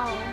哦。